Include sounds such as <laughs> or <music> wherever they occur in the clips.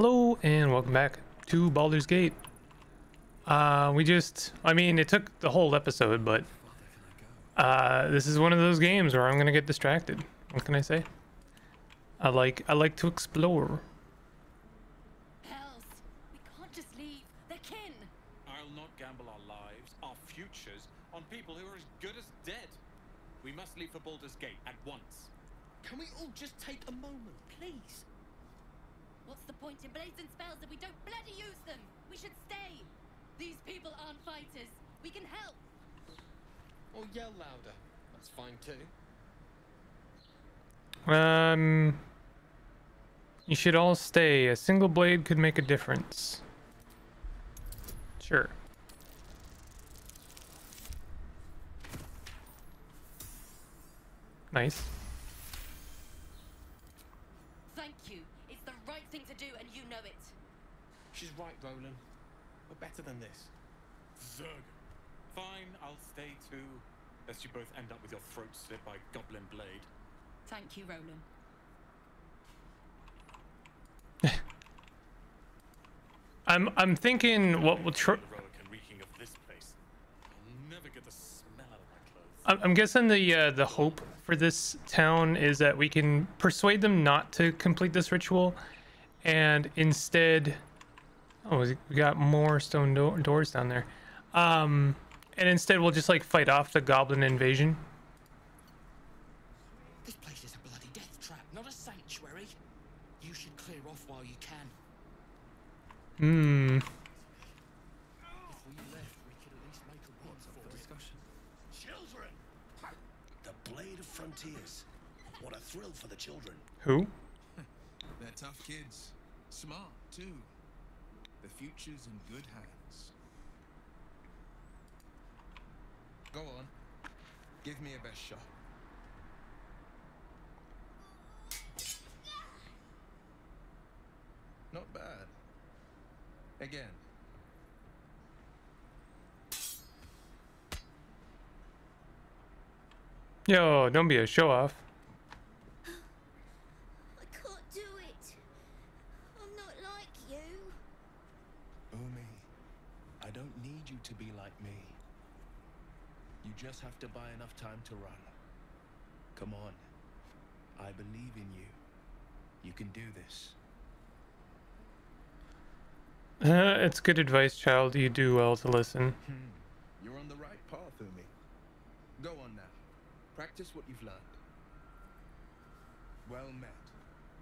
Hello and welcome back to Baldur's Gate. Uh, we just, I mean, it took the whole episode, but uh, this is one of those games where I'm gonna get distracted. What can I say? I like, I like to explore. Hells, we can't just leave. They're kin. I'll not gamble our lives, our futures, on people who are as good as dead. We must leave for Baldur's Gate at once. Can we all just take a moment, please? What's the point in blazing spells if we don't bloody use them? We should stay. These people aren't fighters. We can help. Or yell louder. That's fine too. Um, you should all stay. A single blade could make a difference. Sure. Nice. Right, Roland. We're better than this. Zerg. Fine, I'll stay too. Lest you both end up with your throat slit by Goblin Blade. Thank you, Roland. <laughs> I'm I'm thinking what will tr- reeking of this place. I'll never get the smell out of my clothes. I'm I'm guessing the uh, the hope for this town is that we can persuade them not to complete this ritual, and instead, oh, we got more stone do- doors down there. Um, and instead we'll just like fight off the goblin invasion. This place is a bloody death trap, not a sanctuary. You should clear off while you can. Hmm. If we left, we could at least make a run for discussion. Children! The Blade of Frontiers. What a thrill for the children. Who? <laughs> They're tough kids. Smart, too. The future's in good hands. Go on. Give me a best shot. Not bad. Again. Yo, don't be a show off. I can't do it. I'm not like you. Umi, I don't need you to be like me. You just have to buy enough time to run. Come on. I believe in you. You can do this. Uh, it's good advice, child. You do well to listen. Hmm. You're on the right path, Umi. Go on now. Practice what you've learned. Well met.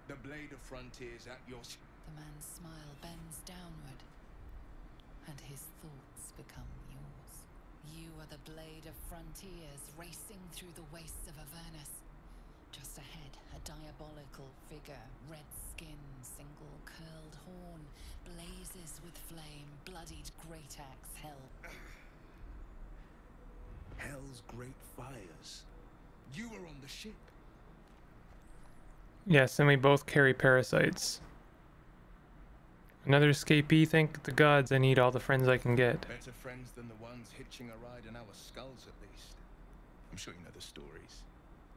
The blade of frontiers at your The man's smile bends downward, and his thoughts become yours. You are the blade of frontiers racing through the wastes of Avernus. Just ahead, a diabolical figure, red skin, single curled horn, blazes with flame, bloodied great axe held. <sighs> Hell's great fires. You were on the ship. Yes, and we both carry parasites. Another escapee, thank the gods I need all the friends I can get. Better friends than the ones hitching a ride in our skulls, at least. I'm sure you know the stories.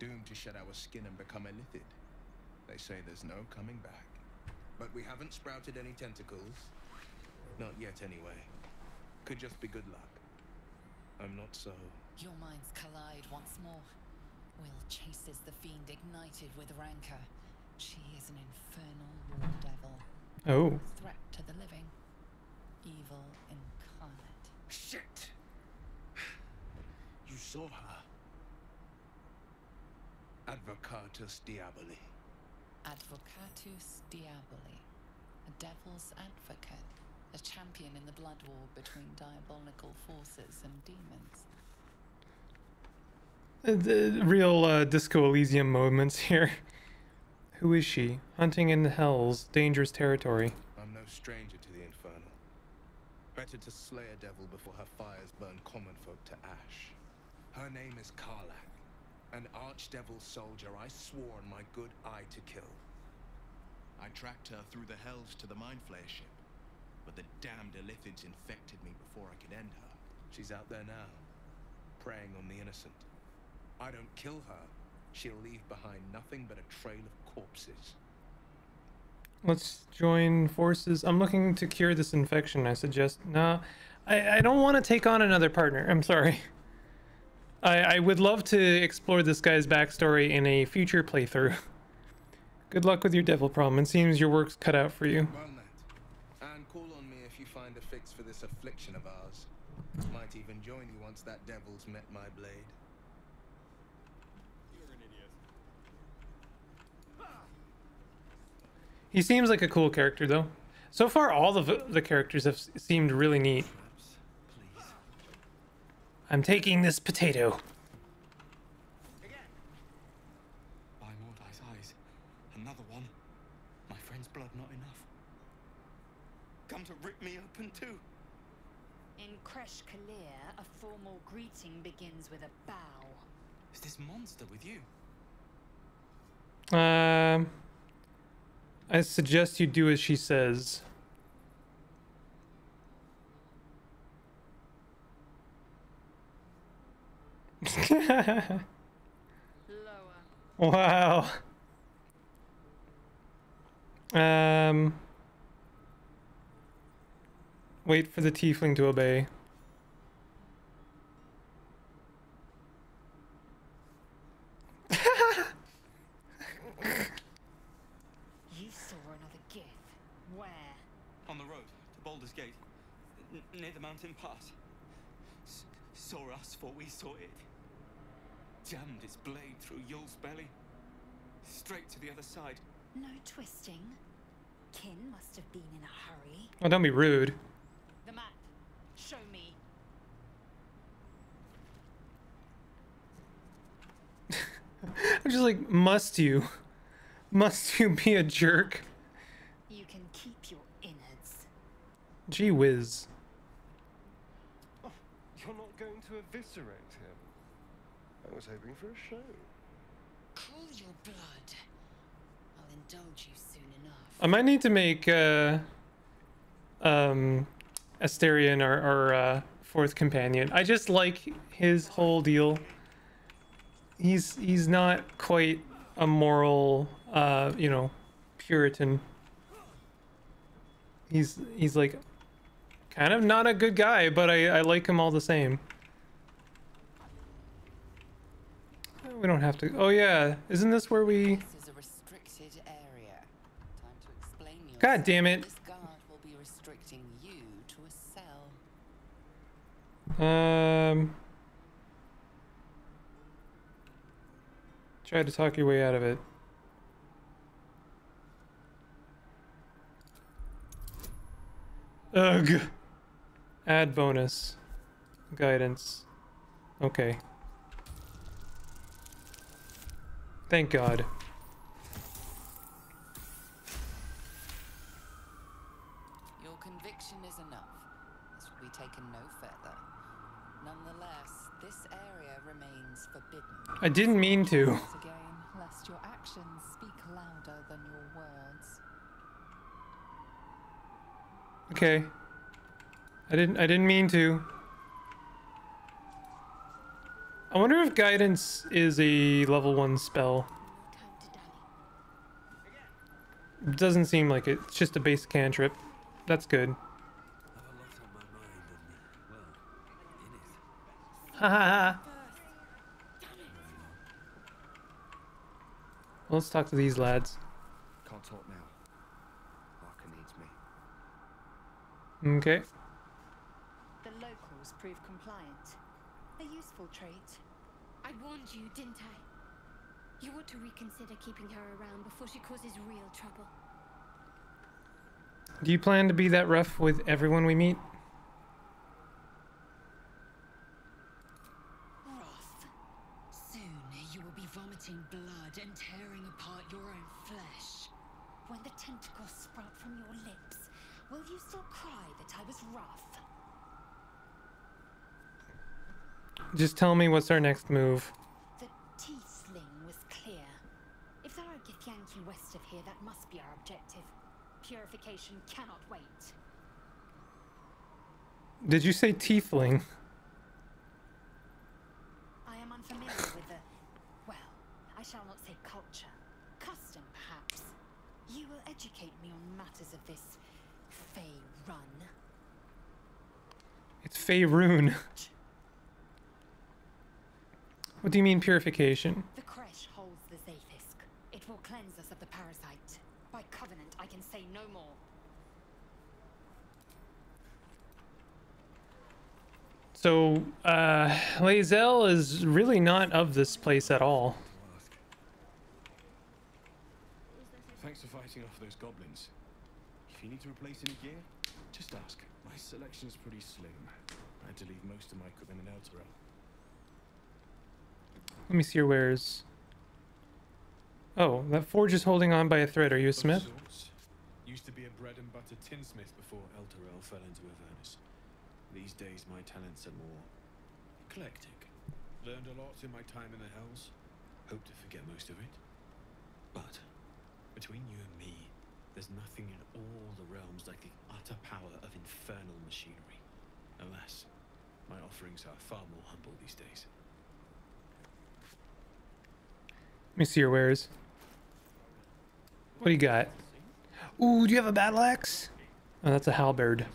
Doomed to shed our skin and become illithid. They say there's no coming back. But we haven't sprouted any tentacles. Not yet, anyway. Could just be good luck. I'm not so. Your minds collide once more. Wyll chases the fiend ignited with rancor. She is an infernal war devil, Oh, threat to the living, evil incarnate. Shit! You saw her. Advocatus Diaboli. Advocatus Diaboli, a devil's advocate, a champion in the blood war between diabolical forces and demons. Uh, the real uh, Disco Elysium moments here. <laughs> Who is she? Hunting in the hells, dangerous territory. I'm no stranger to the infernal. Better to slay a devil before her fires burn common folk to ash. Her name is Karlach, an archdevil soldier I swore on my good eye to kill. I tracked her through the hells to the Mind Flayer ship, but the damned Illithids infected me before I could end her. She's out there now, preying on the innocent. I don't kill her, she'll leave behind nothing but a trail of corpses. Let's join forces. I'm looking to cure this infection. I suggest. No, I, I don't want to take on another partner. I'm sorry. I, I would love to explore this guy's backstory in a future playthrough. Good luck with your devil problem. It seems your work's cut out for you. Well met. And call on me if you find a fix for this affliction of ours. Might even join you once that devil's met my blade. You're an idiot. He seems like a cool character, though. So far, all of the the characters have seemed really neat. I'm taking this potato. By Mordai's eyes. Another one. My friend's blood not enough. Come to rip me open too. In Kresh Kalir, a formal greeting begins with a bow. Is this monster with you? Um, I suggest you do as she says. <laughs> Wow. Um, wait for the tiefling to obey. You saw another gift. Where? On the road to Baldur's Gate. N- near the mountain pass. S- saw us, thought we saw it. Jammed its blade through Yul's belly. Straight to the other side. No twisting. Kin must have been in a hurry. Oh, don't be rude. The map. Show me. <laughs> I'm just like, must you? Must you be a jerk? You can keep your innards. Gee whiz. Oh, you're not going to eviscerate him. I was hoping for a show. Cool your blood. I'll indulge you soon enough. I might need to make uh, um, Astarion our, our uh, fourth companion. I just like his whole deal. He's he's not quite a moral, uh, you know, Puritan. He's he's like kind of not a good guy, but I, I like him all the same. We don't have to. Oh yeah, isn't this where we? This is a restricted area. Time to explain yourself. God damn it. This guard will be restricting you to a cell. Um. Try to talk your way out of it. Ugh. Add bonus. Guidance. Okay. Thank God. Your conviction is enough. This will be taken no further. Nonetheless, this area remains forbidden. I didn't mean to. Again, lest your actions speak louder than your words. Okay. I didn't I didn't mean to. I wonder if guidance is a level 1 spell. Time. Doesn't seem like it. It's just a base cantrip. That's good. I've a lot on my mind and, well. Ha ha ha. Let's talk to these lads. Can't talk now. Arca needs me. Okay. The locals prove compliant. A useful trait. I warned you, didn't I? You ought to reconsider keeping her around before she causes real trouble. Do you plan to be that rough with everyone we meet? Roth. Soon you will be vomiting blood and tearing apart your own flesh. When the tentacles sprout from your lips, will you still cry that I was rough? Just tell me what's our next move. The tiefling was clear. If there are Githyanki west of here, that must be our objective. Purification cannot wait. Did you say tiefling? I am unfamiliar with the, well, I shall not say culture. Custom, perhaps. You will educate me on matters of this Fey run. It's Faerun. What do you mean purification? The creche holds the zaith'isk. It will cleanse us of the parasite. By covenant, I can say no more. So, uh, Lae'zel is really not of this place at all. Thanks for fighting off those goblins. If you need to replace any gear, just ask. My selection's pretty slim. I had to leave most of my equipment in Elturel. Let me see your wares. Oh, that forge is holding on by a thread. Are you a smith? Used to be a bread and butter tinsmith before Elturel fell into Avernus. These days, my talents are more eclectic. Learned a lot in my time in the Hells. Hope to forget most of it. But between you and me, there's nothing in all the realms like the utter power of infernal machinery. Alas, my offerings are far more humble these days. Let me see your wares. What do you got? Ooh, do you have a battle axe? Oh, that's a halberd.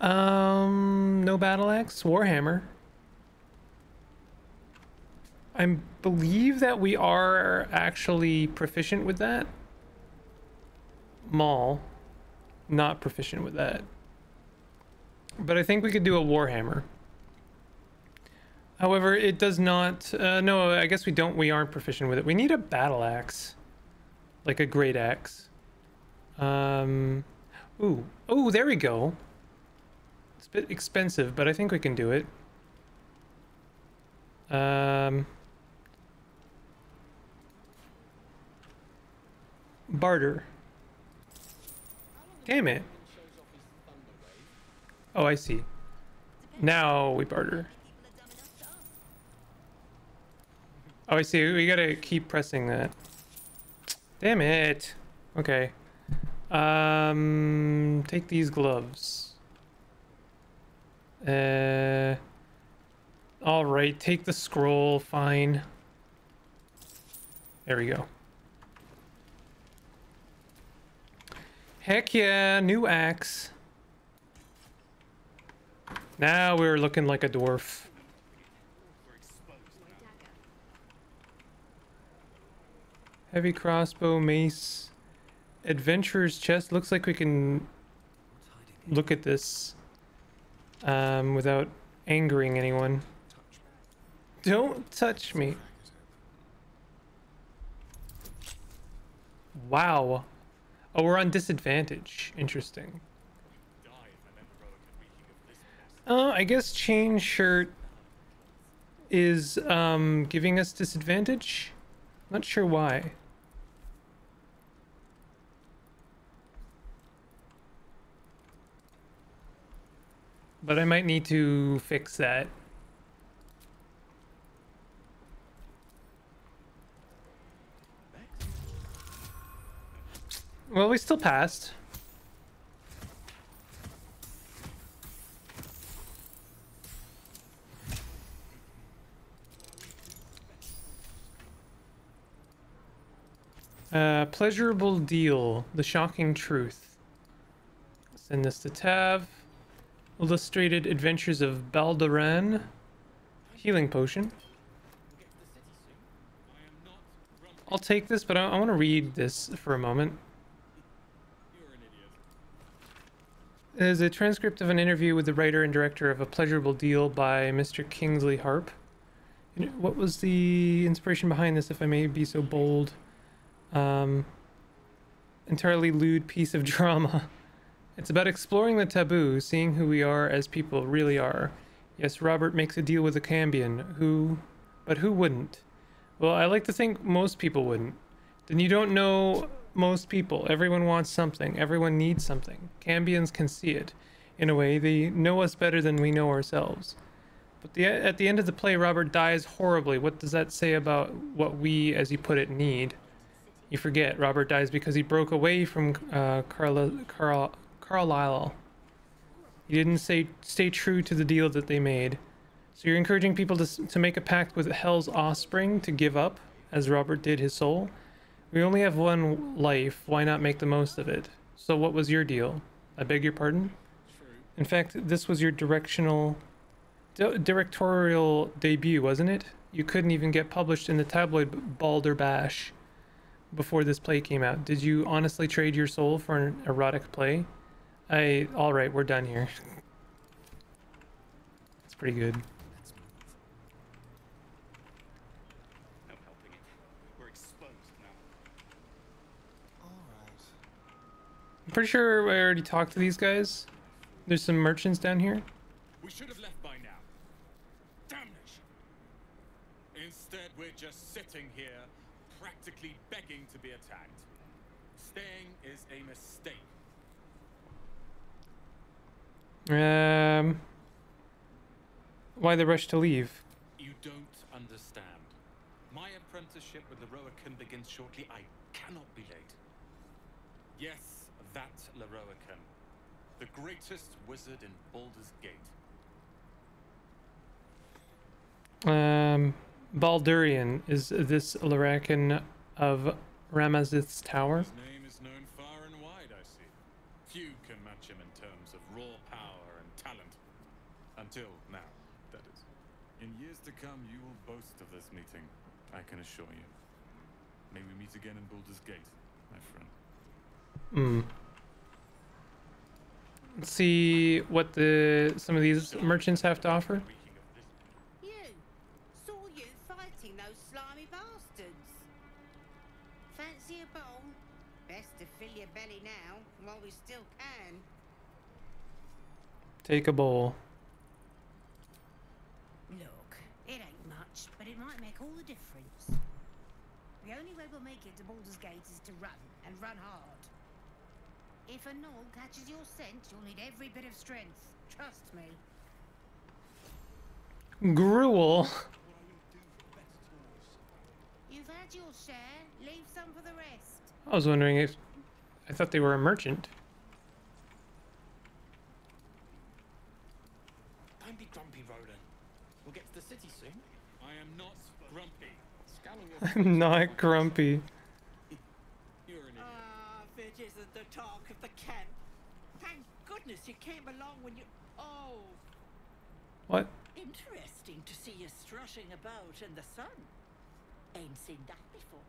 Um, no battle axe. Warhammer. I believe that we are actually proficient with that. Maul, not proficient with that. But I think we could do a Warhammer. However, it does not. Uh, no, I guess we don't. We aren't proficient with it. We need a battle axe, like a great axe. Um, ooh, ooh, there we go. It's a bit expensive, but I think we can do it. Um, barter. Damn it. Oh, I see. Now we barter. Oh, I see. We gotta keep pressing that. Damn it. Okay. Um, take these gloves. Uh. All right. Take the scroll. Fine. There we go. Heck yeah, new axe. Now we're looking like a dwarf. Heavy crossbow, mace, adventurer's chest. Looks like we can look at this um, without angering anyone. Don't touch me. Wow. Oh, we're on disadvantage. Interesting. Uh, I guess chain shirt is um, giving us disadvantage. Not sure why. But I might need to fix that. Well, we still passed. Uh, pleasurable deal. The shocking truth. Send this to Tav. Illustrated Adventures of Balduran. Healing potion. I'll take this, but I, I want to read this for a moment. There's a transcript of an interview with the writer and director of A Pleasurable Deal by Mr. Kingsley Harp. What was the inspiration behind this, if I may be so bold? Um, entirely lewd piece of <laughs> drama. It's about exploring the taboo, seeing who we are as people really are. Yes, Robert makes a deal with a Cambion. Who, but who wouldn't? Well, I like to think most people wouldn't. Then you don't know most people. Everyone wants something. Everyone needs something. Cambions can see it. In a way, they know us better than we know ourselves. But the, at the end of the play, Robert dies horribly. What does that say about what we, as you put it, need? You forget, Robert dies because he broke away from uh, Carla, Carl, Carlisle. He didn't say stay true to the deal that they made. So you're encouraging people to, to make a pact with Hell's offspring to give up, as Robert did his soul. We only have one life. Why not make the most of it? So what was your deal? I beg your pardon? In fact, this was your directional di- directorial debut, wasn't it? You couldn't even get published in the tabloid Balderbash before this play came out. Did you honestly trade your soul for an erotic play? I all right, we're done here. It's pretty good. No helping it. We're exposed now. Alright. I'm pretty sure I already talked to these guys. There's some merchants down here. We should have left by now. Damnation! Instead, we're just sitting here, practically begging to be attacked. Staying is a mistake. Um, why the rush to leave? You don't understand. My apprenticeship with the Lorroakan begins shortly. I cannot be late. Yes, that Lorroakan. The greatest wizard in Baldur's Gate. Um, Baldurian is this Lorroakan of Ramazith's tower? His name is known far and wide, I see. Few can match him in terms of raw power and talent. Until now, that is. In years to come, you will boast of this meeting, I can assure you. May we meet again in Baldur's Gate, my friend. Hmm. Let's see what the some of these merchants have to offer. Speaking of this You! Saw you fighting those slimy bastards. Fancy a bowl? Best to fill your belly now, while we still can. Take a bowl. Look, it ain't much, but it might make all the difference. The only way we'll make it to Baldur's Gate is to run, and run hard. If a gnoll catches your scent, you'll need every bit of strength. Trust me. Gruel. You've had your share. Leave some for the rest. I was wondering if I thought they were a merchant. Don't be grumpy, Roland. We'll get to the city soon. I am not grumpy. Scanning your I'm <laughs> not grumpy. You're an idiot. Ah, if it isn't the talk of the camp. Thank goodness you came along when you. Oh, What? interesting to see you strutting about in the sun. Ain't seen that before.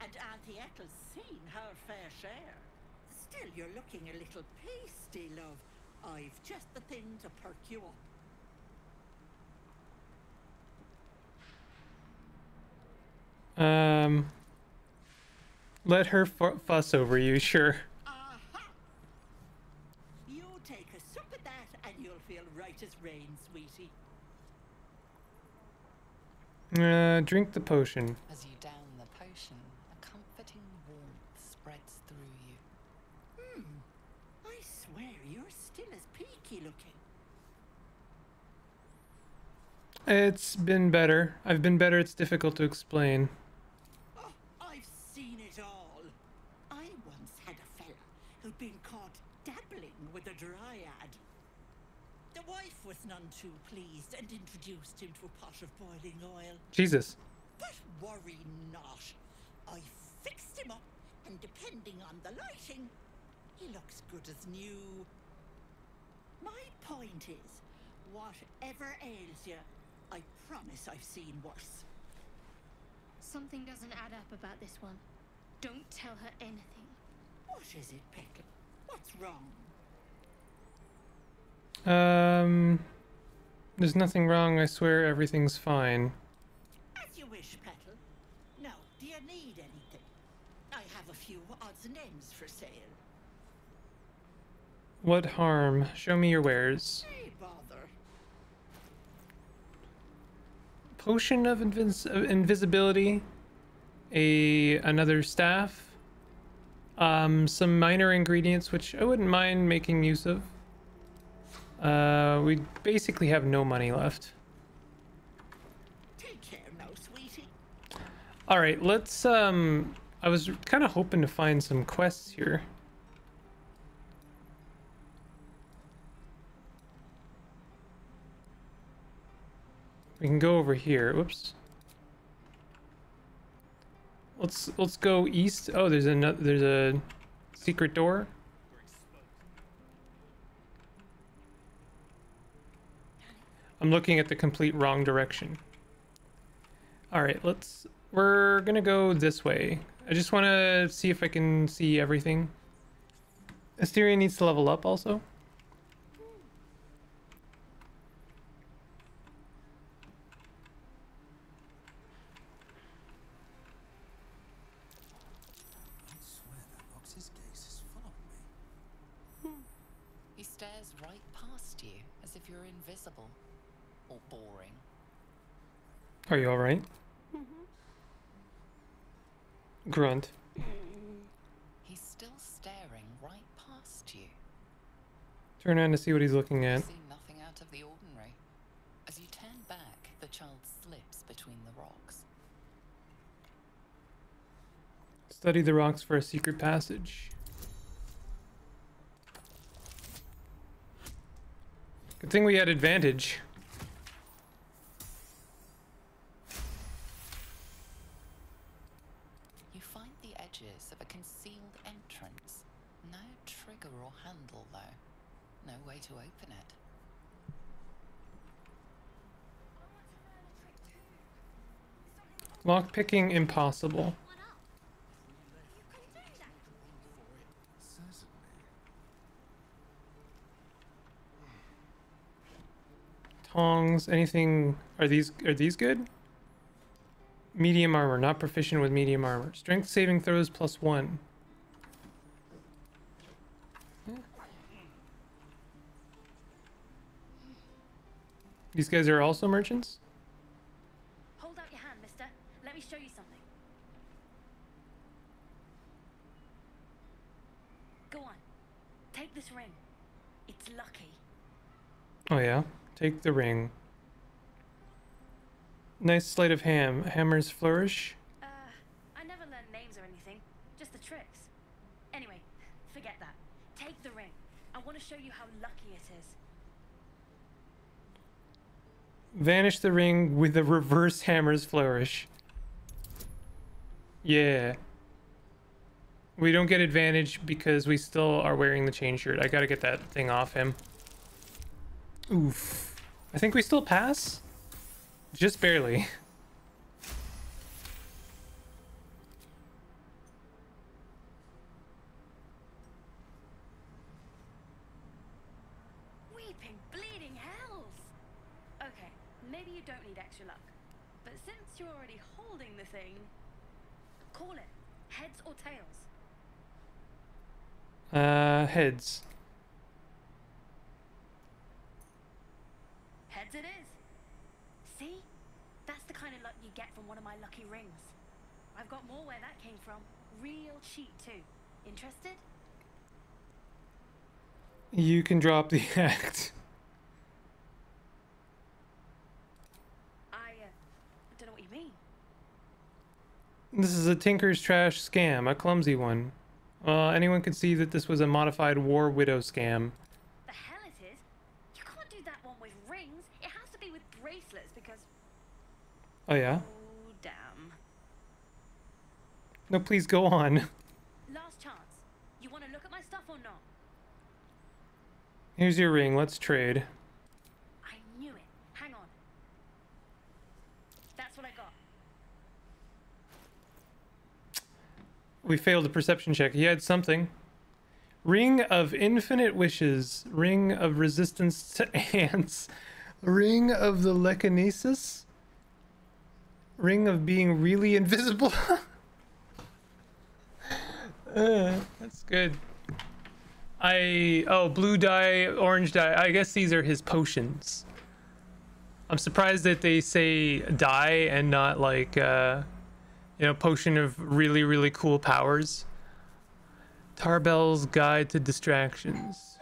And Auntie Ethel's seen her fair share. Still, you're looking a little pasty, love. I've just the thing to perk you up. Um. Let her fu- fuss over you, sure. Aha! You take a sup at that and you'll feel right as rain, sweetie. Uh, drink the potion. As you down the potion, a comforting warmth spreads through you. Hmm. I swear you're still as peaky looking. It's been better. I've been better. It's difficult to explain. Oh, I've seen it all. I once had a fella who'd been caught dabbling with a dryad. The wife was none too pleased and introduced him to a pot of boiling oil. Jesus. But worry not. I fixed him up, and depending on the lighting, he looks good as new. My point is, whatever ails you, I promise I've seen worse. Something doesn't add up about this one. Don't tell her anything. What is it, Peckle? What's wrong? Um. There's nothing wrong. I swear everything's fine. As you wish, Petal. Now, do you need anything? I have a few odds and ends for sale. What harm? Show me your wares. Hey, bother. Potion of invis- of invisibility. A another staff. Um, some minor ingredients which I wouldn't mind making use of. Uh, we basically have no money left. Take care now, sweetie. All right, let's um I was kind of hoping to find some quests here. We can go over here. Whoops. let's let's go east. Oh, there's another. There's a secret door. I'm looking at the complete wrong direction. All right, let's. We're gonna go this way. I just want to see if I can see everything. Asteria needs to level up also. I swear that Rox's gaze is following me. He stares right past you as if you're invisible or boring. Are you all right? Grunt. He's still staring right past you. Turn around to see what he's looking at. see nothing out of the ordinary. As you turn back, the child slips between the rocks. Study the rocks for a secret passage. Good thing we had advantage. You find the edges of a concealed entrance. No trigger or handle, though. No way to open it. Lock picking impossible. Tongs, anything are these are these good? Medium armor, not proficient with medium armor. Strength saving throws plus one. These guys are also merchants? Hold out your hand, mister. Let me show you something. Go on. Take this ring. It's lucky. Oh yeah. Take the ring. Nice sleight of ham. Hammer's flourish. Uh, I never learned names or anything. Just the tricks. Anyway, forget that. Take the ring. I want to show you how lucky it is. Vanish the ring with a reverse hammer's flourish. Yeah. We don't get advantage because we still are wearing the chain shirt. I gotta get that thing off him. Oof. I think we still pass? Just barely. <laughs> Weeping, bleeding hells! Okay, maybe you don't need extra luck. But since you're already holding the thing, call it heads or tails. Uh, heads. Heads it is. See? That's the kind of luck you get from one of my lucky rings. I've got more where that came from. Real cheap too. Interested? You can drop the <laughs> act. I uh, don't know what you mean. This is a Tinker's Trash scam, a clumsy one. Uh, anyone could see that this was a modified War Widow scam. The hell it is? You can't do that one with rings. It has to be with bracelets because. Oh yeah? Oh, damn. No, please go on. <laughs> Last chance. You want to look at my stuff or not? Here's your ring, let's trade. I knew it. Hang on. That's what I got. We failed a perception check. He had something. Ring of infinite wishes. Ring of resistance to <laughs> ants. Ring of telekinesis. Ring of being really invisible. <laughs> Uh, that's good. I oh blue dye, orange dye. I guess these are his potions. I'm surprised that they say dye and not like uh you know, potion of really, really cool powers. Tarbell's Guide to Distractions.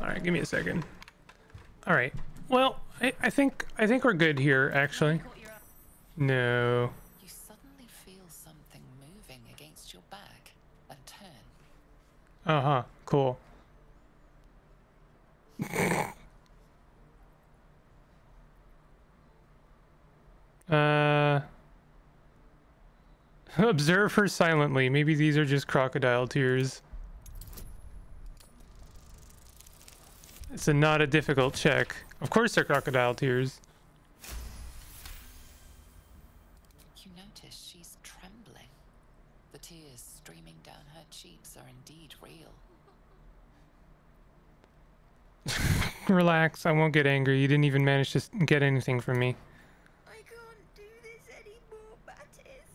All right, give me a second. All right. Well, I, I think I think we're good here, actually. Caught your eye. No. You suddenly feel something moving against your back and turn. Uh huh. Cool. Observe her silently. Maybe these are just crocodile tears. It's a not a difficult check. Of course they're crocodile tears. You notice she's trembling. The tears streaming down her cheeks are indeed real. <laughs> Relax, I won't get angry. You didn't even manage to get anything from me. I can't do this anymore, Mattis.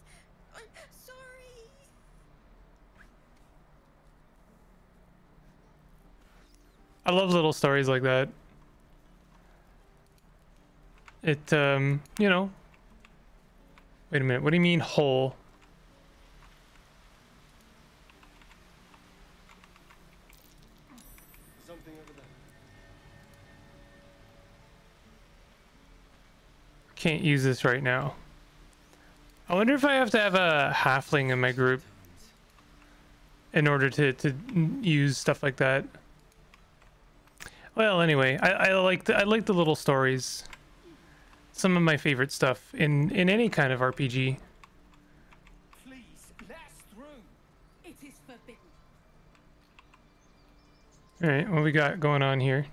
I'm sorry. I love little stories like that. It, um, you know. Wait a minute. What do you mean whole? Something over there. Can't use this right now. I wonder if I have to have a halfling in my group in order to, to use stuff like that. Well, anyway, I, I like the, I like the little stories. Some of my favorite stuff in, in any kind of RPG. Please, us through. It is forbidden. All right, what we got going on here?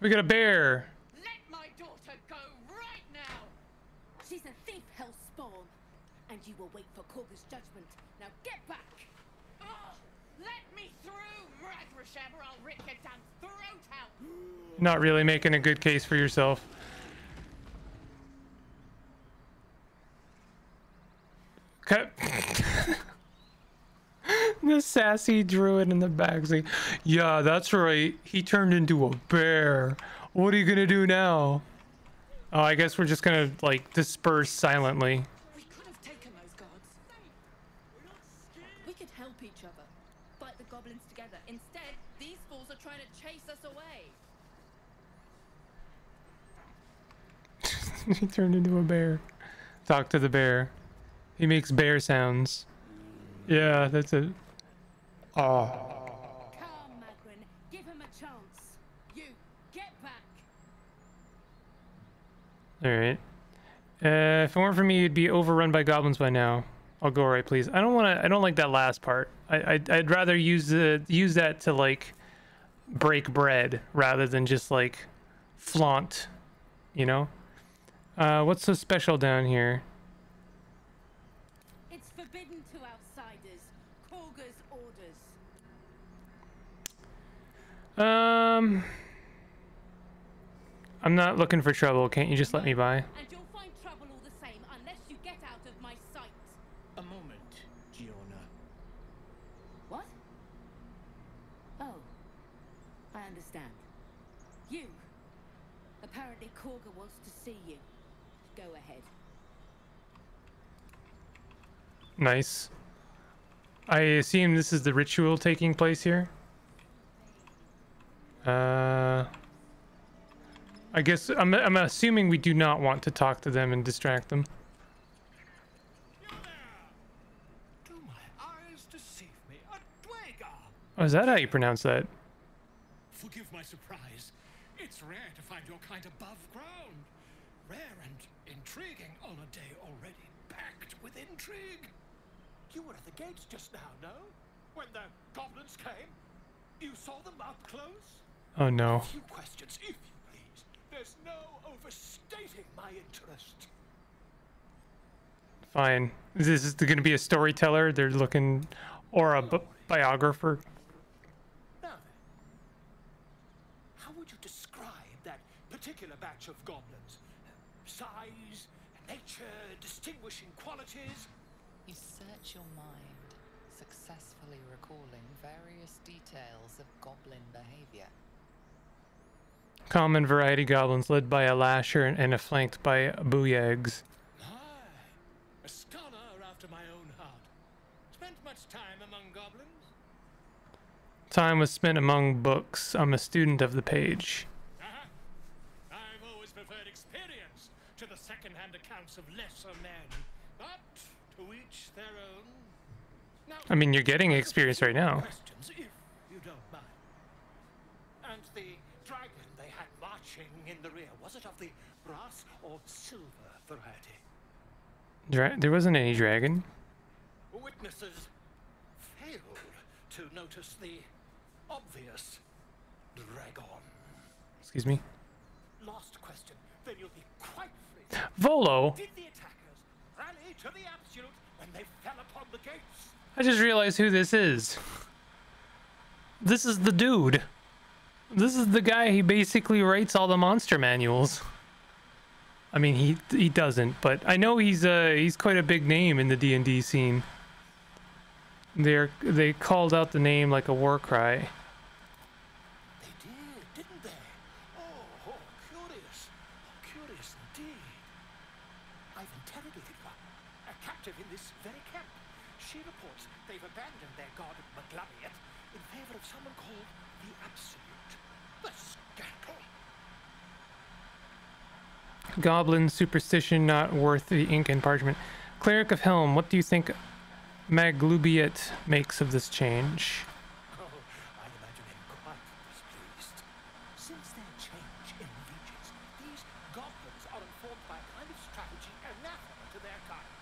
We got a bear. Let my daughter go right now. She's a thief, hellspawn. And you will wait for Kagha's judgment. Now get back! Oh, let me through, Not really making a good case for yourself. Okay. <laughs> the sassy druid in the back saying, Yeah, that's right. He turned into a bear. What are you gonna do now? Oh, I guess we're just gonna, like, disperse silently. We could have taken those guards. We could help each other. Fight the goblins together. Instead, these fools are trying to chase us away. <laughs> he turned into a bear. Talk to the bear. He makes bear sounds. Yeah, that's it. Oh. Come, Magrin. Give him a chance. You, get back. Alright. Uh, if it weren't for me, you'd be overrun by goblins by now. I'll go right, please. I don't want to. I don't like that last part. I, I'd, I'd rather use the use that to like break bread rather than just like flaunt. You know. Uh, what's so special down here? It's forbidden to outsiders. Kagha's orders. Um. I'm not looking for trouble. Can't you just let me by? And you'll find trouble all the same unless you get out of my sight. A moment, Giona. What? Oh. I understand. You. Apparently Korga wants to see you. Go ahead. Nice. I assume this is the ritual taking place here. Uh, I guess I'm I'm assuming we do not want to talk to them and distract them. Do my eyes deceive me? A Oh, is that how you pronounce that? Forgive my surprise. It's rare to find your kind above ground. Rare and intriguing on a day already packed with intrigue. You were at the gates just now, no? When the goblins came? You saw them up close? Oh no. A few questions, if you please. There's no overstating my interest. Fine. Is this going to be a storyteller? They're looking, or a bi- biographer? Now then, how would you describe that particular batch of goblins? Size, nature, distinguishing qualities? You search your mind, successfully recalling various details of goblin behavior. Common variety goblins led by a lasher and, and flanked by booyahgs. A scholar after my own heart. Spent much time among goblins? Time was spent among books. I'm a student of the page. But to each their own. Now, I mean, you're getting experience right now. questions, if you don't mind. And the dragon they had marching in the rear, was it of the brass or silver variety? Dra- there wasn't any dragon. witnesses failed to notice the obvious dragon. Excuse me. Last question, then you'll be quite free. Volo. Did the attackers I just realized who this is. This is the dude. This is the guy he basically writes all the monster manuals. I mean, he he doesn't, but I know he's uh he's quite a big name in the D and D scene. They're they called out the name like a war cry. They did, didn't they? Oh, oh, curious. Curious indeed. I've interrogated one, a captive in this very camp. She reports they've abandoned their god Maglubiyet in favor of someone called the Absolute. The scandal. Goblin superstition not worth the ink and parchment. Cleric of Helm, what do you think Maglubiyet makes of this change? Oh, I imagine him quite displeased. Since their change in allegiance, these goblins are informed by a kind of strategy anathema to their kind.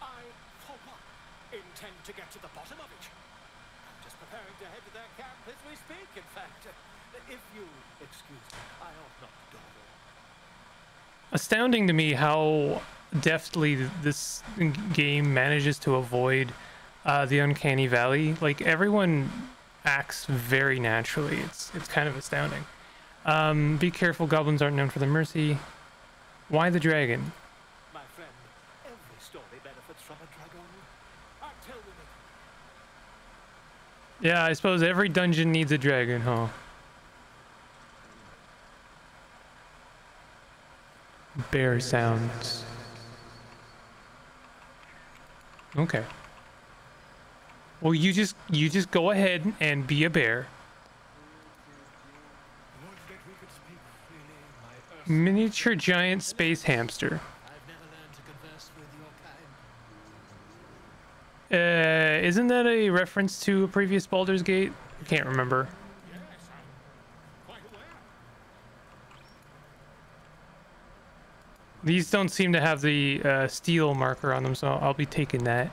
I, for one, intend to get to the bottom of it. I'm just preparing to head to their camp as we speak, in fact. If you excuse me, I ought not to dawdle. Astounding to me how deftly this game manages to avoid uh, the uncanny valley. Like everyone acts very naturally. It's it's kind of astounding. Um, be careful, goblins aren't known for their mercy. Why the dragon? My friend, every story benefits from a dragon. I tell you. Yeah, I suppose every dungeon needs a dragon, huh? Bear sounds. Okay. Well, you just you just go ahead and be a bear. Miniature giant space hamster. Uh, isn't that a reference to a previous Baldur's Gate? I can't remember. Yes, I'm quite aware. These don't seem to have the uh, steel marker on them, so I'll be taking that.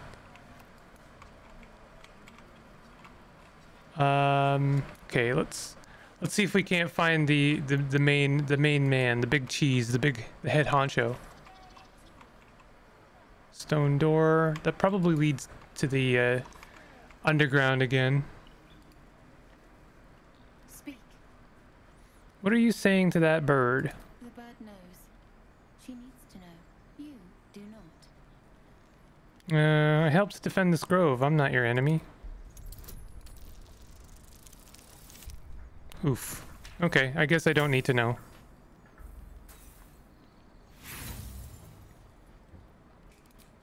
Um. Okay, let's let's see if we can't find the the, the main the main man, the big cheese, the big the head honcho. Stone door that probably leads to the uh, underground again. Speak. What are you saying to that bird? The bird knows. She needs to know. You do not. Uh, I helped defend this grove. I'm not your enemy. Oof. Okay, I guess I don't need to know.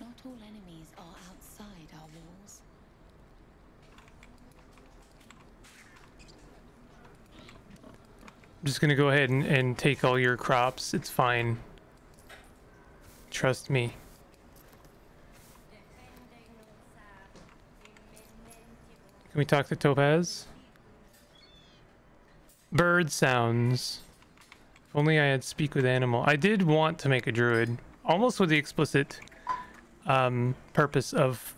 Not all enemies are outside our walls. I'm just gonna go ahead and, and take all your crops. It's fine. Trust me. Can we talk to Topaz? Bird sounds. If only I had speak with animal. I did want to make a druid, almost with the explicit um, purpose of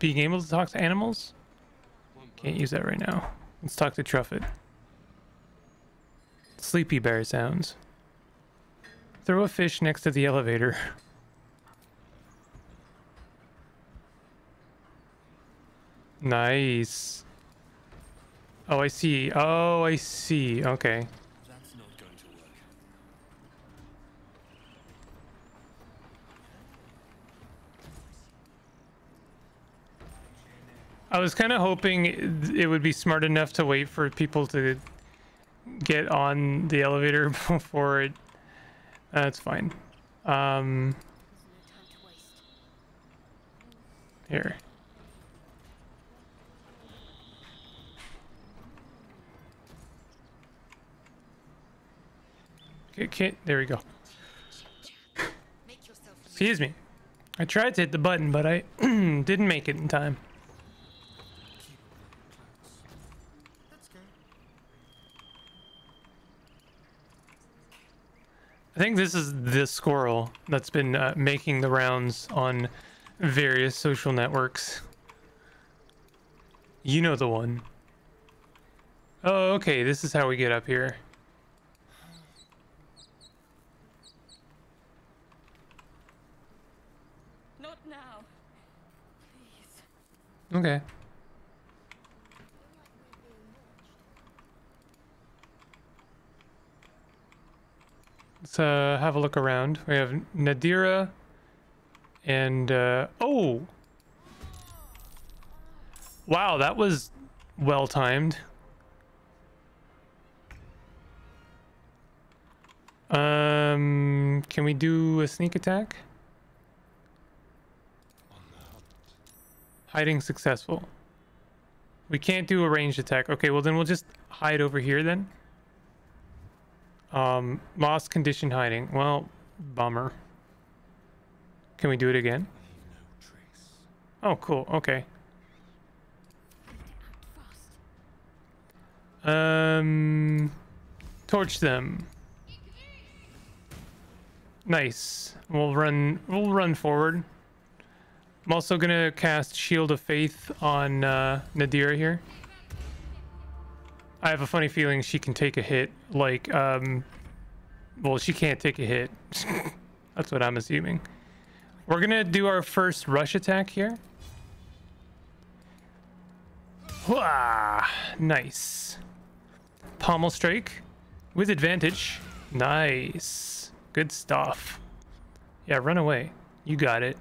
being able to talk to animals. Can't use that right now. Let's talk to Truffet. Sleepy bear sounds. Throw a fish next to the elevator. <laughs> nice. Oh, I see. Oh, I see. Okay. That's not going to work. I was kind of hoping it would be smart enough to wait for people to get on the elevator <laughs> before it. That's fine. Um, here. Okay, there we go. Excuse me. I tried to hit the button, but I <clears throat> didn't make it in time. I think this is the squirrel that's been uh, making the rounds on various social networks. You know the one. Oh, okay, this is how we get up here. Not now. Please. Okay. Let's uh, have a look around. We have Nadira and uh, oh, wow, that was well timed. Um, can we do a sneak attack? Hiding successful. We can't do a ranged attack. Okay, well then we'll just hide over here then. Um, lost condition hiding. Well, bummer. Can we do it again? Oh, cool. Okay. Um, torch them. Nice. We'll run. We'll run forward. I'm also gonna cast Shield of Faith on uh, Nadira here. I have a funny feeling she can take a hit. Like, um, well, she can't take a hit. <laughs> That's what I'm assuming. We're gonna do our first rush attack here. Wah! Nice. Pommel strike with advantage. Nice. Good stuff. Yeah, run away. You got it.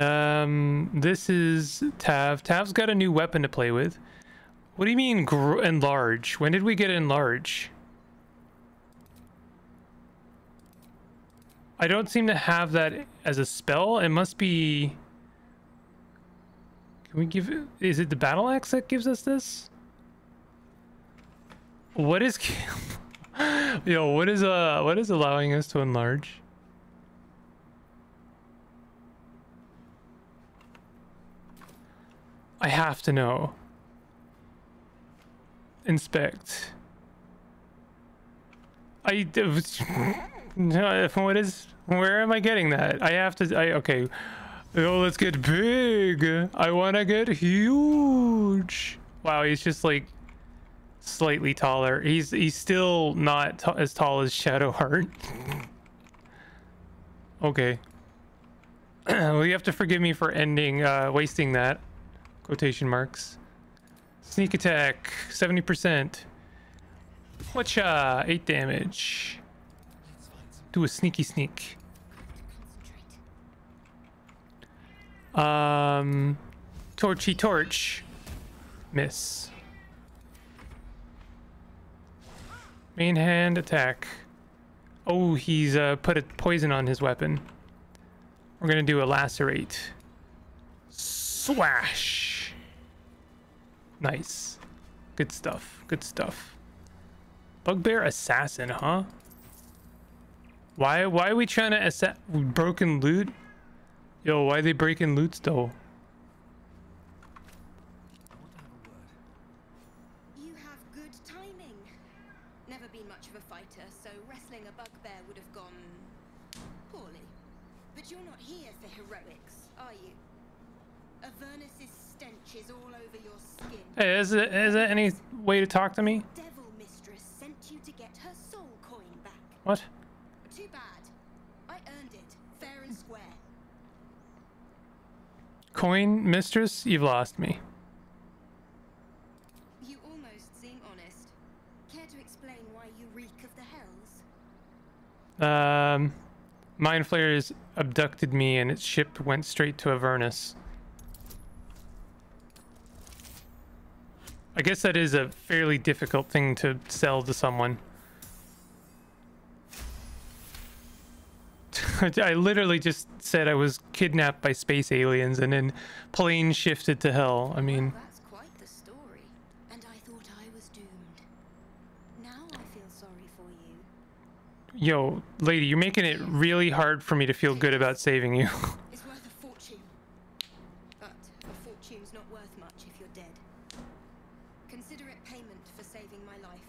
Um, this is Tav. Tav's got a new weapon to play with. What do you mean enlarge? When did we get enlarge? I don't seem to have that as a spell. It must be... Can we give it... Is it the battle axe that gives us this? What is... <laughs> Yo, what is, uh, what is allowing us to enlarge? I have to know. Inspect. I what is where am I getting that? I have to I okay. Oh, let's get big. I want to get huge. Wow, he's just like slightly taller. He's he's still not as tall as Shadowheart. okay. <clears throat> well, you have to forgive me for ending uh wasting that quotation marks. Sneak attack, 70%. Whatcha? 8 damage. Do a sneaky sneak. Um, torchy torch. Miss. Main hand attack. Oh, he's uh, put a poison on his weapon. We're gonna do a lacerate. Swash. Nice. Good stuff. Good stuff. Bugbear assassin, huh? Why why are we trying to assa broken loot? Yo, why are they breaking loot still? You have good timing. Never been much of a fighter, so wrestling a bugbear would have gone poorly. But you're not here for heroics, are you? Avernus's stench is all over your skin. Hey, is it is there any way to talk to me? Devil Mistress sent you to get her soul coin back. What? Too bad. I earned it, fair and square. Coin mistress, you've lost me. You almost seem honest. Care to explain why you reek of the hells? Um, Mind Flayers abducted me and its ship went straight to Avernus. I guess that is a fairly difficult thing to sell to someone. <laughs> I literally just said I was kidnapped by space aliens and then plane shifted to hell. I mean, That's quite the story. And I thought I was doomed. Now I feel sorry for you. yo, lady, you're making it really hard for me to feel good about saving you. <laughs>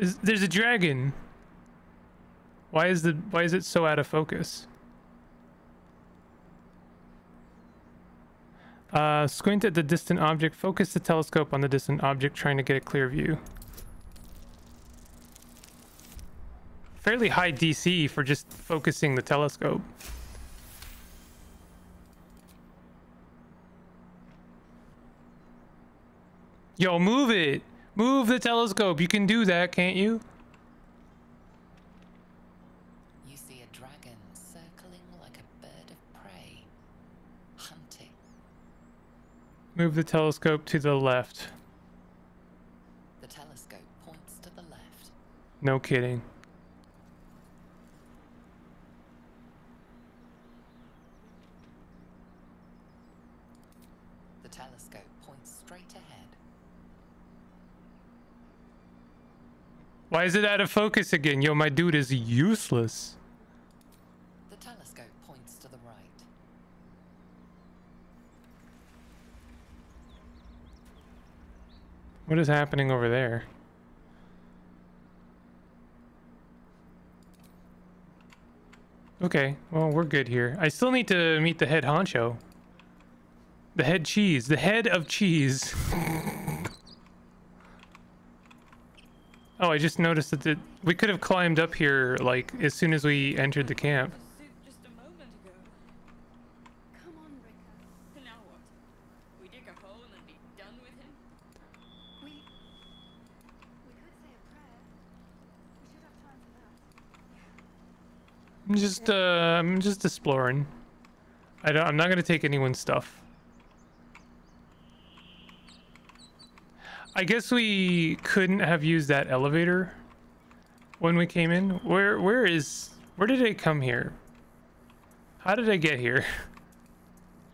Is, there's a dragon. Why is the why is it so out of focus? Uh, squint at the distant object. Focus the telescope on the distant object, trying to get a clear view. Fairly high DC for just focusing the telescope. Yo, move it! Move the telescope. You can do that, can't you? You see a dragon circling like a bird of prey, hunting. Move the telescope to the left. The telescope points to the left. No kidding. The telescope points straight ahead. Why is it out of focus again? Yo, my dude is useless. The telescope points to the right. What is happening over there? Okay, well, we're good here. I still need to meet the head honcho. The head cheese. The head of cheese. <laughs> I just noticed that the, we could have climbed up here, like, as soon as we entered the camp. I'm just, uh, I'm just exploring. I don't, I'm not gonna take anyone's stuff. I guess we couldn't have used that elevator when we came in. Where, where is, where did I come here? How did I get here? <laughs>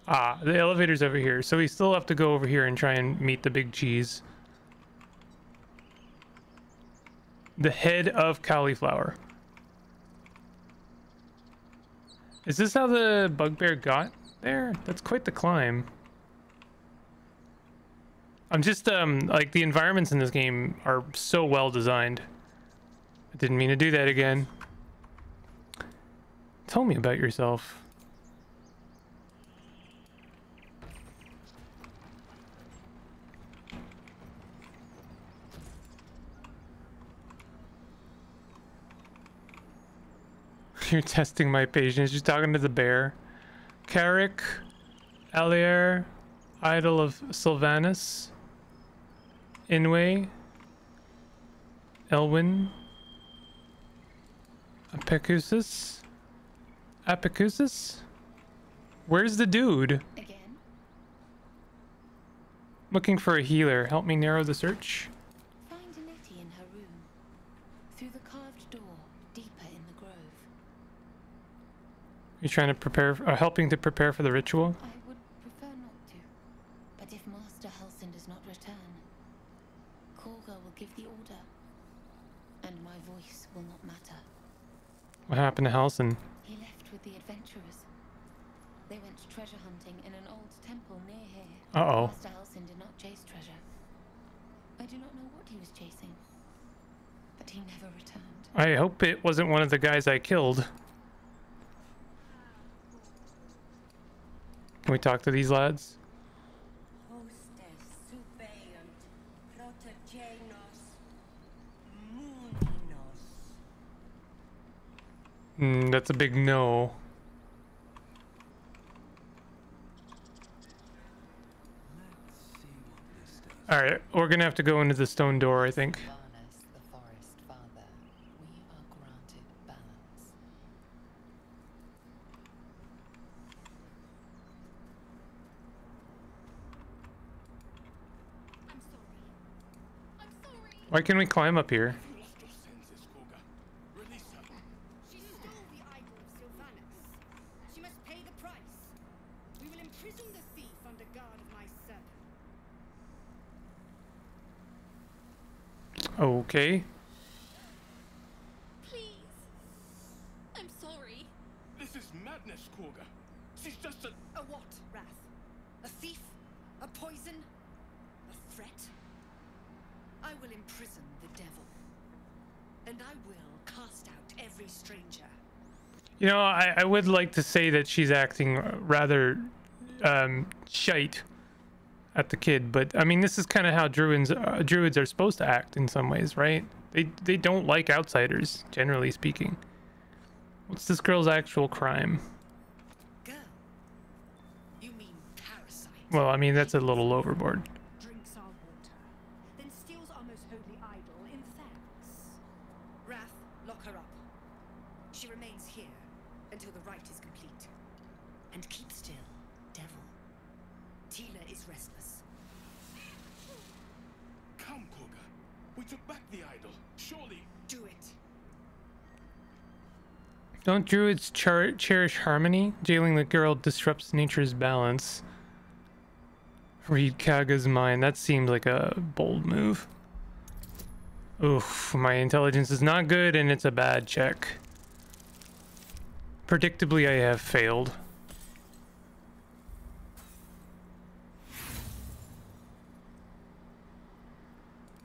Ah, the elevator's over here. So we still have to go over here and try and meet the big cheese. The head of cauliflower. Is this how the bugbear got there? That's quite the climb. I'm just, um, like, the environments in this game are so well designed. I didn't mean to do that again. Tell me about yourself. <laughs> You're testing my patience. You're talking to the bear. Carrick, Alier, Idol of Silvanus, Inway, Elwyn, Apicusis, Apicusis? Where's the dude? Again? Looking for a healer. Help me narrow the search. Find Nettie in her room. Through the carved door, deeper in the grove. You trying to prepare, uh, helping to prepare for the ritual? I would prefer not to. But if Master Halsin does not return, Kagha will give the order. And my voice will not matter. What happened to Halsin? He left with the adventurers. They went treasure hunting in an old temple near here. Uh-oh. Master Halsin did not chase treasure. I do not know what he was chasing. But he never returned. I hope it wasn't one of the guys I killed. Can we talk to these lads? Mm, that's a big no. Alright, we're gonna have to go into the stone door, I think. Varnus, the forest father, we are granted balance. I'm sorry. I'm sorry. Why can we climb up here? You lost your senses, Kagha. Release her. She stole the idol of Silvanus. She must pay the price. We will imprison the thief on under guard of my serpent. Okay. Please. I'm sorry. This is madness, Kagha. She's just a. A what, Rath? A thief? A poison? A threat? I will imprison the devil. And I will cast out every stranger. You know, I, I would like to say that she's acting rather um, shite at the kid, but I mean, this is kind of how druids uh, druids are supposed to act in some ways, right? They they don't like outsiders, generally speaking. What's this girl's actual crime? Girl? You mean parasite? Well, I mean, that's a little overboard. Drinks our water, then steals our most holy idol in thanks. Rath, lock her up. She remains here until the rite is complete. And keep still, devil. Tila is restless. Come, Kagha. We took back the idol. Surely. Do it. Don't druids char- cherish harmony? Jailing the girl disrupts nature's balance. Read Kagha's mind. That seemed like a bold move. Oof, my intelligence is not good and it's a bad check. Predictably, I have failed.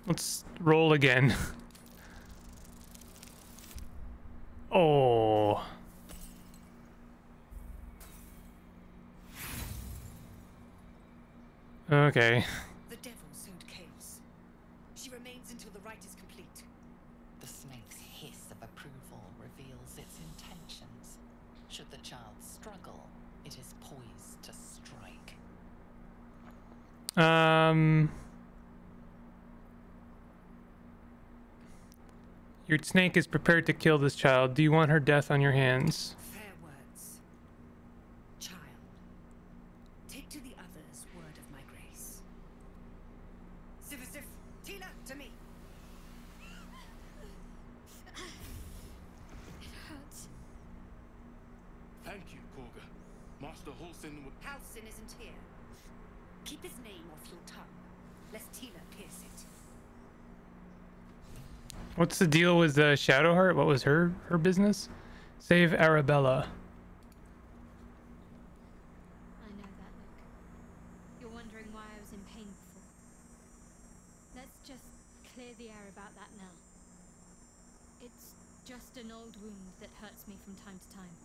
Let's roll again. <laughs> oh. Okay. The devil sowed chaos. She remains until the rite is complete. The snake's hiss of approval reveals its intentions. Should the child struggle, it is poised to strike. Um. Your snake is prepared to kill this child. Do you want her death on your hands? Fair words. Child, take to the others word of my grace. Sivasif, Tina, to me. It hurts. Thank you, Kagha. Master Halsin would. Halsin isn't here. Keep his name off your tongue, lest Tila pierce it. What's the deal with uh, Shadowheart? What was her her business? Save Arabella. I know that look. You're wondering why I was in pain before. Let's just clear the air about that now. It's just an old wound that hurts me from time to time.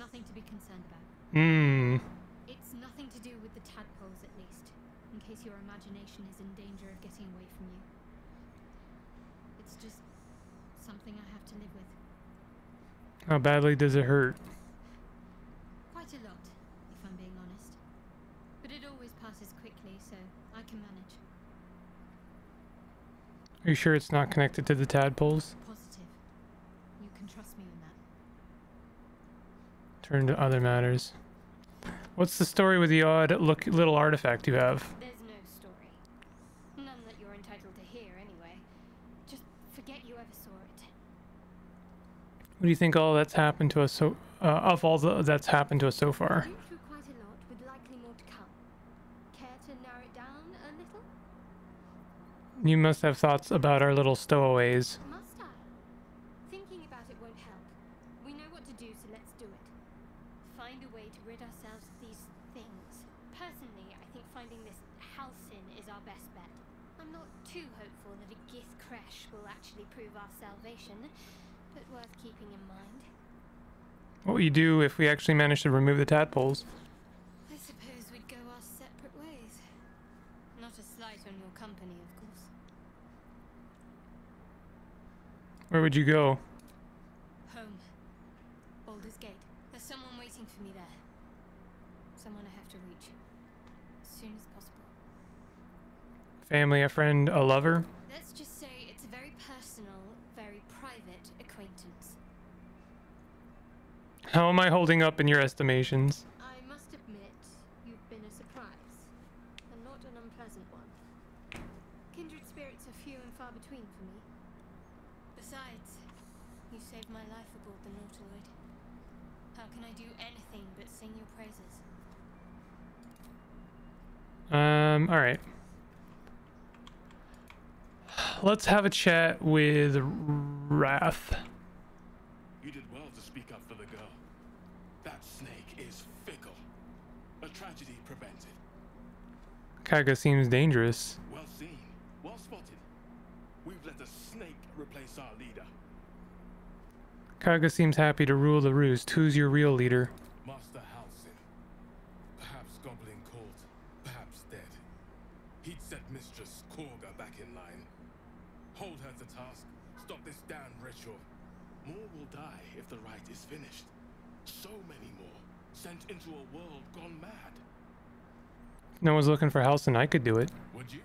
Nothing to be concerned about. Hmm. It's nothing to do with the tadpoles, at least, in case your imagination is in danger of getting away from you. It's just something I have to live with. How badly does it hurt? Quite a lot, if I'm being honest. But it always passes quickly, so I can manage. Are you sure it's not connected to the tadpoles? Positive. You can trust me on that. Turn to other matters. What's the story with the odd look little artifact you have? There's no story. None that you're entitled to hear, anyway. Just forget you ever saw it. What do you think all that's happened to us so uh, of all the, that's happened to us so far? Been through quite a lot, with likely more to come. Care to narrow it down a little? You must have thoughts about our little stowaways. Must I? Thinking about it won't help. We know what to do, so let's do it. Find a way to rid ourselves of these things. Personally, I think finding this Halsin is our best bet. I'm not too hopeful that a Gith crèche will actually prove our salvation, but worth keeping in mind. What will you do if we actually manage to remove the tadpoles? I suppose we'd go our separate ways. Not a slight on your company, of course. Where would you go? Home. Baldur's Gate. There's someone waiting for me there. Someone I have to reach. As soon as possible. Family, a friend, a lover? Let's just say it's a very personal, very private acquaintance. How am I holding up in your estimations? I must admit, you've been a surprise. And not an unpleasant one. Kindred spirits are few and far between for me. Besides, you saved my life aboard the Nautiloid. How can I do anything but sing your praises? Um, all right. Let's have a chat with Rath. You did well to speak up for the girl. That snake is fickle. A tragedy prevented. Kagha seems dangerous. Well seen. Well spotted. We've let a snake replace our leader. Kagha seems happy to rule the roost. Who's your real leader? Master Halsin. Perhaps Goblin Court. Perhaps dead. He'd set Mistress Kagha back in line. Hold her to task. Stop this damn ritual. More will die if the rite is finished. So many more. Sent into a world. No one's looking for Halsin. I could do it. Would you?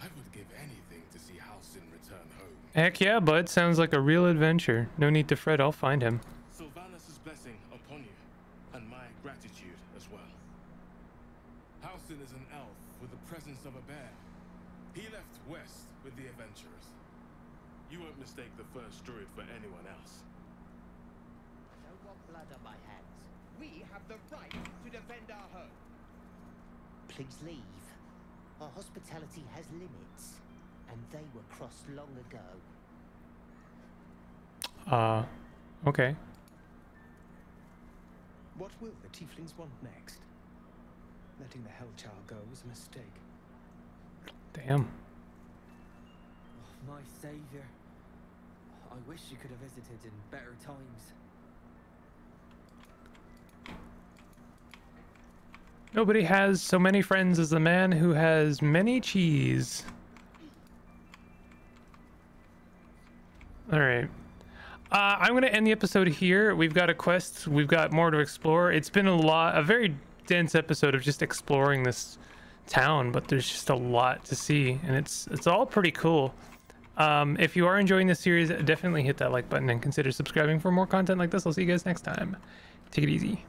I would give anything to see Halsin return home. Heck yeah, bud. Sounds like a real adventure. No need to fret. I'll find him. Silvanus' blessing upon you, and my gratitude as well. Halsin is an elf with the presence of a bear. He left west with the adventurers. You won't mistake the first druid for anyone else. I don't want blood on my hands. We have the right to defend our home. Please leave. Our hospitality has limits, and they were crossed long ago. Uh, okay. What will the tieflings want next? Letting the Hellchild go was a mistake. Damn. My savior. I wish you could have visited in better times. Nobody has so many friends as the man who has many cheese. All right. Uh, I'm going to end the episode here. We've got a quest. We've got more to explore. It's been a lot, a very dense episode of just exploring this town, but there's just a lot to see, and it's it's all pretty cool. Um, if you are enjoying this series, definitely hit that like button and consider subscribing for more content like this. I'll see you guys next time. Take it easy.